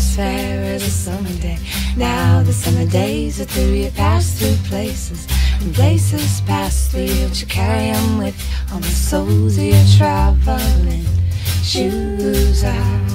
as fair as a summer day. Now the summer days are through, you pass through places, and places pass through you, but you carry them with on the soles of your traveling shoes. out.